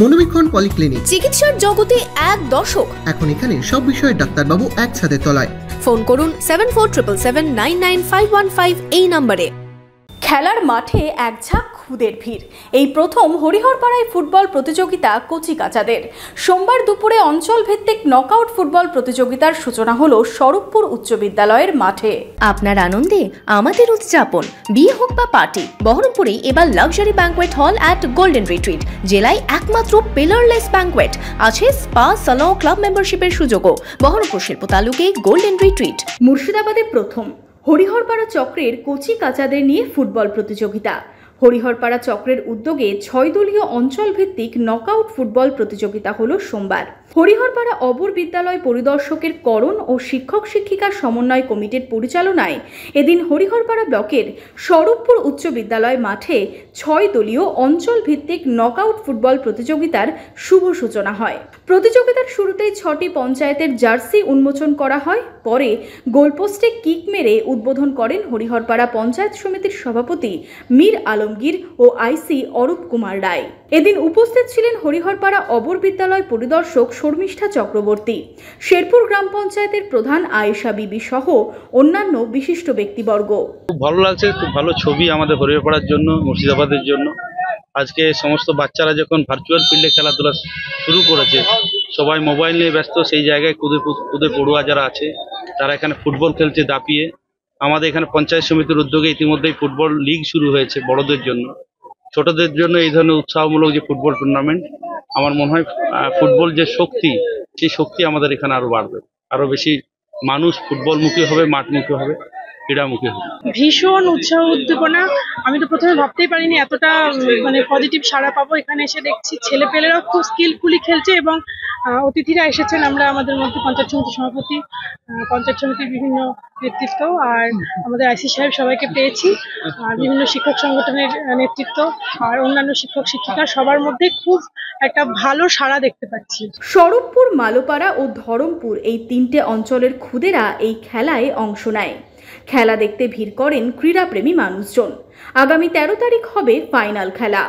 মনোবীক্ষণ polyclinic চিকিৎসার জগতে এক দশক এখন এখানে সব বিষয়ে ডাক্তারবাবু একসাথে তলায়। ফোন করুন seven four triple seven nine nine five one five এই নম্বরে। খেলার মাঠে এক ঝাঁক খুদের ভিড়। এই প্রথম হরিহরপাড়ায় ফুটবল প্রতিযোগিতা কচি কাচাদের সোমবার দুপুরে অঞ্চল ভিত্তিক নকআউট ফুটবল প্রতিযোগিতার সূচনা হলো স্বরূপপুর উচ্চ বিদ্যালয়ের মাঠে। আপনার আনন্দে আমাদের উদযাপন। বিয়ে হোক বা পার্টি বহরমপুরে এবার luxury banquet hall at Golden Retreat. জেলায় একমাত্র পিলারলেস ব্যাঙ্কোয়েট আছে স্পা সালন ক্লাব মেম্বারশিপের সুযোগও। বহরমপুর শিল্প তালুকে গোল্ডেন রিট্রিট। মুর্শিদাবাদে প্রথম হরিহরপাড়া চক্রের কচি কাচাদের নিয়ে ফুটবল প্রতিযোগিতা। হরিহরপাড়া চক্রের উদ্যোগে ছয় দলীয় অঞ্চল ভিত্তিক নকআউট ফুটবল প্রতিযোগিতা হল সোমবার। হরিহরপাড়া অবর বিদ্যালয় পরিদর্শকের করণ ও শিক্ষক শিক্ষিকা সমন্বয় কমিটির পরিচালনায় এদিন হরিহরপাড়া ব্লকের স্বরূপপুর উচ্চ বিদ্যালয় মাঠে ছয় দলীয় অঞ্চল ভিত্তিক নকআউট ফুটবল প্রতিযোগিতার শুভ সূচনা হয়। প্রতিযোগিতার শুরুতেই ছটি পঞ্চায়েতের জার্সি উন্মোচন করা হয়, পরে গোলপোস্টে কিক মেরে উদ্বোধন করেন হরিহরপাড়া পঞ্চায়েত সমিতির সভাপতি মীর আলমগীর ও আইসি অরূপ কুমার রায়। এদিন উপস্থিত ছিলেন হরিহরপাড়া অবর বিদ্যালয় পরিদর্শক শর্মিষ্ঠা চক্রবর্তী। শেরপুর গ্রাম পঞ্চায়েতের প্রধান আয়েশা বিবি সহ অন্যান্য বিশিষ্ট ব্যক্তিবর্গ। খুব ভালো লাগছে, খুব ভালো ছবি আমাদের হরিয়ে পড়ার জন্য, মুর্শিদাবাদের জন্য। আজকে সমস্ত বাচ্চারা যখন ভার্চুয়াল ফিল্ডে খেলাধুলা শুরু করেছে, সবাই মোবাইল নিয়ে ব্যস্ত, সেই জায়গায় কুদে কুদে পড়ুয়া যারা আছে, তারা এখানে ফুটবল খেলছে দাপিয়ে। আমাদের এখানে পঞ্চায়েত সমিতির উদ্যোগে ইতিমধ্যেই ফুটবল লিগ শুরু হয়েছে বড়দের জন্য। ছোটদের জন্য এই ধরনের উৎসাহমূলক যে ফুটবল টুর্নামেন্ট, আমার মনে হয় ফুটবল যে শক্তি, সেই শক্তি আমাদের এখানে আরও বাড়বে। আরও বেশি মানুষ ফুটবলমুখী হবে, মাঠমুখী হবে, ক্রীড়ামুখী হবে। ভীষণ উৎসাহ, উদ্দীপনা। আমি তো প্রথমে ভাবতেই পারিনি এতটা মানে পজিটিভ সাড়া পাবো। এখানে এসে দেখছি ছেলেপেলেরাও খুব স্কিলফুলি খেলছে এবং অতিথিরা এসেছেন। আমরা আমাদের মধ্যে পঞ্চায়েত সমিতি সভাপতি পঞ্চায়েত সমিতির বিভিন্ন নেতৃত্ব আর আমাদের আইসি সাহেব সবাইকে পেয়েছি। আর বিভিন্ন শিক্ষক সংগঠনের নেতৃত্ব আর অন্যান্য শিক্ষক শিক্ষিকা সবার মধ্যে খুব একটা ভালো সাড়া দেখতে পাচ্ছি। স্বরূপপুর, মালোপাড়া ও ধরমপুর এই তিনটে অঞ্চলের খুদেরা এই খেলায় অংশ নেয়। খেলা দেখতে ভিড় করেন ক্রীড়াপ্রেমী মানুষজন। আগামী তেরো তারিখ হবে ফাইনাল খেলা।